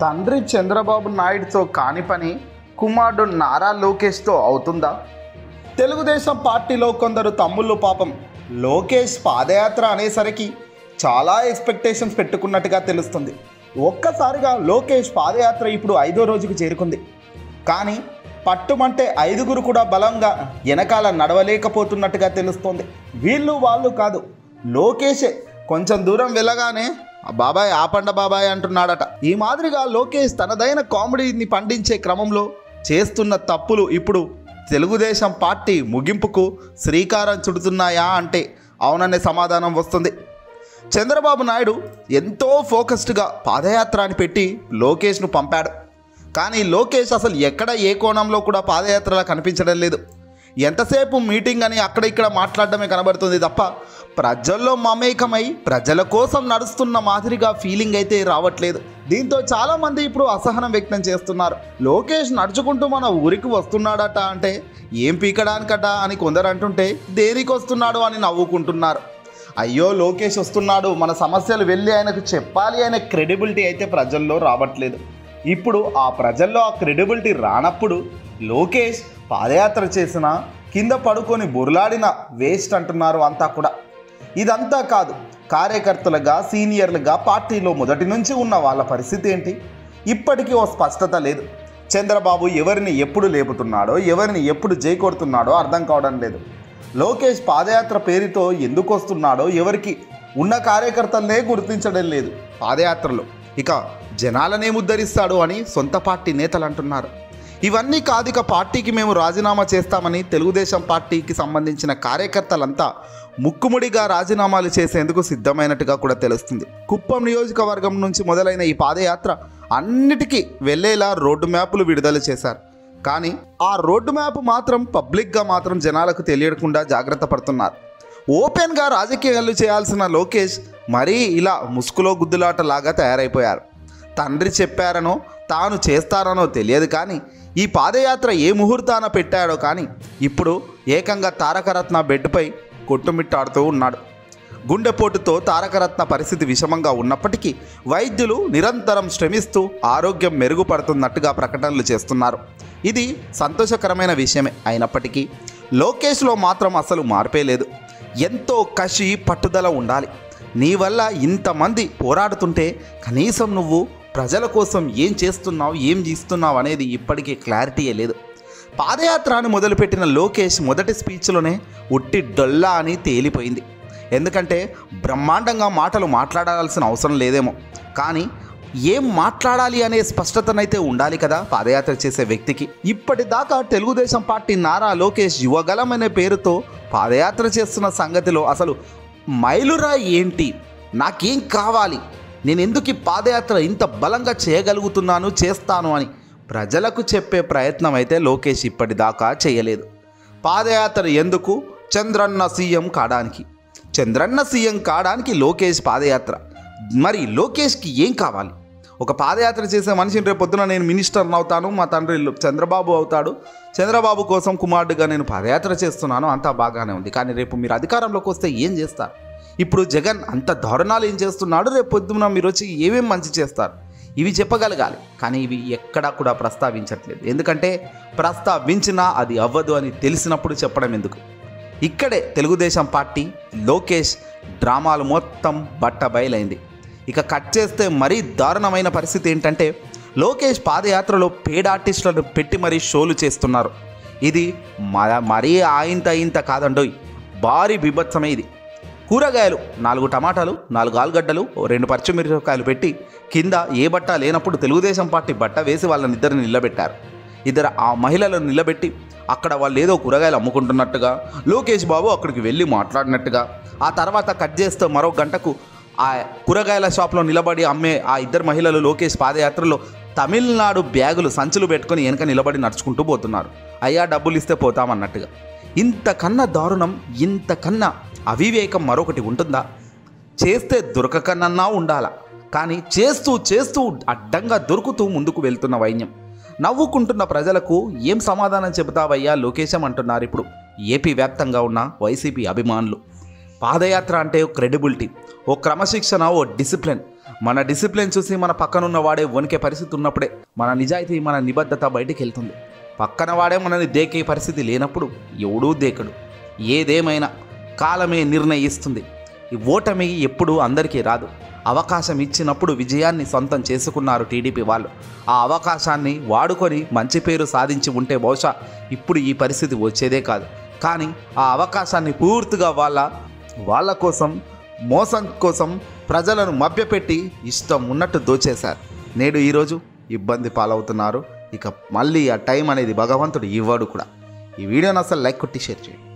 తండ్రి చంద్రబాబు నాయుడుతో కాని పని కుమారుడు నారా లోకేష్తో అవుతుందా? తెలుగుదేశం పార్టీలో కొందరు తమ్ముళ్ళు పాపం. లోకేష్ పాదయాత్ర అనేసరికి చాలా ఎక్స్పెక్టేషన్స్ పెట్టుకున్నట్టుగా తెలుస్తుంది. ఒక్కసారిగా లోకేష్ పాదయాత్ర ఇప్పుడు ఐదో రోజుకు చేరుకుంది. కానీ పట్టుమంటే ఐదుగురు కూడా బలంగా వెనకాల నడవలేకపోతున్నట్టుగా తెలుస్తోంది. వీళ్ళు వాళ్ళు కాదు లోకేషే. కొంచెం దూరం వెళ్ళగానే బాబాయ్ ఆపండ బాబాయ్ అంటున్నాడట. ఈ మాదిరిగా లోకేష్ తనదైన కామెడీని పండించే క్రమంలో చేస్తున్న తప్పులు ఇప్పుడు తెలుగుదేశం పార్టీ ముగింపుకు శ్రీకారం చుడుతున్నాయా అంటే అవుననే సమాధానం వస్తుంది. చంద్రబాబు నాయుడు ఎంతో ఫోకస్డ్గా పాదయాత్ర అని పెట్టి లోకేష్ను పంపాడు. కానీ లోకేష్ అసలు ఎక్కడ ఏ కోణంలో కూడా పాదయాత్రలా కనిపించడం లేదు. ఎంతసేపు మీటింగ్ అని అక్కడ ఇక్కడ మాట్లాడడమే కనబడుతుంది తప్ప ప్రజల్లో మమేకమై ప్రజల కోసం నడుస్తున్న మాదిరిగా ఫీలింగ్ అయితే రావట్లేదు. దీంతో చాలామంది ఇప్పుడు అసహనం వ్యక్తం చేస్తున్నారు. లోకేష్ నడుచుకుంటూ మన ఊరికి వస్తున్నాడట అంటే ఏం పీకడానికట అని కొందరు అంటుంటే దేనికి వస్తున్నాడు అని నవ్వుకుంటున్నారు. అయ్యో లోకేష్ వస్తున్నాడు మన సమస్యలు వెళ్ళి ఆయనకు చెప్పాలి అనే క్రెడిబిలిటీ అయితే ప్రజల్లో రావట్లేదు. ఇప్పుడు ఆ ప్రజల్లో ఆ క్రెడిబిలిటీ రానప్పుడు లోకేష్ పాదయాత్ర చేసిన కింద పడుకొని బొరులాడిన వేస్ట్ అంటున్నారు అంతా కూడా. ఇదంతా కాదు కార్యకర్తలుగా సీనియర్లుగా పార్టీలో మొదటి నుంచి ఉన్న వాళ్ళ పరిస్థితి ఏంటి? ఇప్పటికీ ఓ స్పష్టత లేదు. చంద్రబాబు ఎవరిని ఎప్పుడు లేపుతున్నాడో ఎవరిని ఎప్పుడు జై కొడుతున్నాడో అర్థం కావడం లేదు. లోకేష్ పాదయాత్ర పేరుతో ఎందుకు వస్తున్నాడో ఎవరికి? ఉన్న కార్యకర్తలనే గుర్తించడం లేదు పాదయాత్రలో. ఇక జనాలనే ముద్దరిస్తాడు అని సొంత పార్టీ నేతలు అంటున్నారు. ఇవన్నీ కాదు ఇక పార్టీకి మేము రాజీనామా చేస్తామని తెలుగుదేశం పార్టీకి సంబంధించిన కార్యకర్తలంతా ముక్కుముడిగా రాజీనామాలు చేసేందుకు సిద్ధమైనట్టుగా కూడా తెలుస్తుంది. కుప్పం నియోజకవర్గం నుంచి మొదలైన ఈ పాదయాత్ర అన్నిటికీ వెళ్ళేలా రోడ్డు మ్యాపులు విడుదల చేశారు. కానీ ఆ రోడ్డు మ్యాప్ మాత్రం పబ్లిక్గా మాత్రం జనాలకు తెలియకుండా జాగ్రత్త పడుతున్నారు. ఓపెన్గా రాజకీయాలు చేయాల్సిన లోకేష్ మరీ ఇలా ముసుగులో గుద్దులాట లాగా తయారైపోయారు. తండ్రి చెప్పారనో తాను చేస్తారనో తెలియదు కానీ ఈ పాదయాత్ర ఏ ముహూర్తాన పెట్టాడో కానీ ఇప్పుడు ఏకంగా తారకరత్న బెడ్పై కొట్టుమిట్టాడుతూ ఉన్నాడు. గుండెపోటుతో తారకరత్న పరిస్థితి విషమంగా ఉన్నప్పటికీ వైద్యులు నిరంతరం శ్రమిస్తూ ఆరోగ్యం మెరుగుపడుతున్నట్టుగా ప్రకటనలు చేస్తున్నారు. ఇది సంతోషకరమైన విషయమే అయినప్పటికీ లోకేష్లో మాత్రం అసలు మార్పే లేదు. ఎంతో కషి పట్టుదల ఉండాలి. నీ వల్ల ఇంతమంది పోరాడుతుంటే కనీసం నువ్వు ప్రజల కోసం ఏం చేస్తున్నావు ఏం చేస్తున్నావు అనేది ఇప్పటికీ క్లారిటీయే లేదు. పాదయాత్రను మొదలుపెట్టిన లోకేష్ మొదటి స్పీచ్లోనే ఉట్టి డొల్లా అని తేలిపోయింది. ఎందుకంటే బ్రహ్మాండంగా మాటలు మాట్లాడాల్సిన అవసరం లేదేమో. కానీ ఏం మాట్లాడాలి అనే స్పష్టతనైతే ఉండాలి కదా పాదయాత్ర చేసే వ్యక్తికి. ఇప్పటిదాకా తెలుగుదేశం పార్టీ నారా లోకేష్ యువగలం అనే పేరుతో పాదయాత్ర చేస్తున్న సంగతిలో అసలు మైలురా ఏంటి? నాకేం కావాలి? నేను ఎందుకు ఈ పాదయాత్ర ఇంత బలంగా చేయగలుగుతున్నాను చేస్తాను అని ప్రజలకు చెప్పే ప్రయత్నం అయితే లోకేష్ ఇప్పటిదాకా చేయలేదు. పాదయాత్ర ఎందుకు? చంద్రన్న సీఎం కాడానికి చంద్రన్న సీఎం కాడానికి లోకేష్ పాదయాత్ర. మరి లోకేష్కి ఏం కావాలి? ఒక పాదయాత్ర చేసే మనిషిని రేపు పొద్దున నేను మినిస్టర్ని అవుతాను మా తండ్రి చంద్రబాబు అవుతాడు. చంద్రబాబు కోసం కుమారుడుగా నేను పాదయాత్ర చేస్తున్నాను అంతా బాగానే ఉంది. కానీ రేపు మీరు అధికారంలోకి వస్తే ఏం చేస్తారు? ఇప్పుడు జగన్ అంత దారుణాలు ఏం చేస్తున్నాడు? రేపు పొద్దున మీరు వచ్చి ఏమేం మంచి చేస్తారు? ఇవి చెప్పగలగాలి. కానీ ఇవి ఎక్కడా కూడా ప్రస్తావించట్లేదు. ఎందుకంటే ప్రస్తావించినా అది అవ్వదు అని తెలిసినప్పుడు చెప్పడం ఎందుకు? ఇక్కడే తెలుగుదేశం పార్టీ లోకేష్ డ్రామాలు మొత్తం బట్ట బయలైంది ఇక కట్ చేస్తే మరీ దారుణమైన పరిస్థితి ఏంటంటే లోకేష్ పాదయాత్రలో పేడ్ ఆర్టిస్టులను పెట్టి మరీ షోలు చేస్తున్నారు. ఇది మ- మరీ ఆయింత ఇంత కాదండోయ్. భారీ బిభత్సమే ఇది. కూరగాయలు నాలుగు టమాటాలు నాలుగు ఆలుగడ్డలు రెండు పచ్చిమిరపకాయలు పెట్టి కింద ఏ బట్ట లేనప్పుడు తెలుగుదేశం పార్టీ బట్ట వేసి వాళ్ళని ఇద్దరిని నిలబెట్టారు. ఇద్దరు ఆ మహిళలను నిలబెట్టి అక్కడ వాళ్ళు ఏదో కూరగాయలు అమ్ముకుంటున్నట్టుగా లోకేష్ బాబు అక్కడికి వెళ్ళి మాట్లాడినట్టుగా ఆ తర్వాత కట్ చేస్తే మరో గంటకు ఆ కూరగాయల షాప్లో నిలబడి అమ్మే ఆ ఇద్దరు మహిళలు లోకేష్ పాదయాత్రలో తమిళనాడు బ్యాగులు సంచులు పెట్టుకొని వెనక నిలబడి నడుచుకుంటూ పోతున్నారు. అయ్యా డబ్బులు ఇస్తే పోతామన్నట్టుగా. ఇంతకన్నా దారుణం ఇంతకన్నా అవివేకం మరొకటి ఉంటుందా? చేస్తే దొరకకనన్నా ఉండాలా? కానీ చేస్తూ చేస్తూ అడ్డంగా దొరుకుతూ ముందుకు వెళ్తున్న వైన్యం. నవ్వుకుంటున్న ప్రజలకు ఏం సమాధానం చెబుతావయ్యా లోకేశం అంటున్నారు ఇప్పుడు. ఏపీ వ్యాప్తంగా ఉన్న వైసీపీ అభిమానులు. పాదయాత్ర అంటే ఓ క్రెడిబిలిటీ ఓ క్రమశిక్షణ ఓ డిసిప్లిన్. మన డిసిప్లిన్ చూసి మన పక్కనున్న వాడే వణికే పరిస్థితి ఉన్నప్పుడే మన నిజాయితీ మన నిబద్ధత బయటికి వెళ్తుంది పక్కన వాడే మనని దేకే పరిస్థితి లేనప్పుడు ఎవడూ దేకడు. ఏదేమైనా కాలమే నిర్ణయిస్తుంది. ఈ ఓటమి ఎప్పుడు అందరికీ రాదు. అవకాశం ఇచ్చినప్పుడు విజయాన్ని సొంతం చేసుకున్నారు టీడీపీ వాళ్ళు. ఆ అవకాశాన్ని వాడుకొని మంచి పేరు సాధించి ఉంటే బహుశా ఇప్పుడు ఈ పరిస్థితి వచ్చేదే కాదు. కానీ ఆ అవకాశాన్ని పూర్తిగా వాళ్ళ వాళ్ళ కోసం మోసం కోసం ప్రజలను మభ్యపెట్టి ఇష్టం ఉన్నట్టు దోచేశారు. నేడు ఈరోజు ఇబ్బంది పాలవుతున్నారు. ఇక మళ్ళీ ఆ టైం అనేది భగవంతుడు ఇవ్వడు కూడా. ఈ వీడియోని అసలు లైక్ కొట్టి షేర్ చేయండి.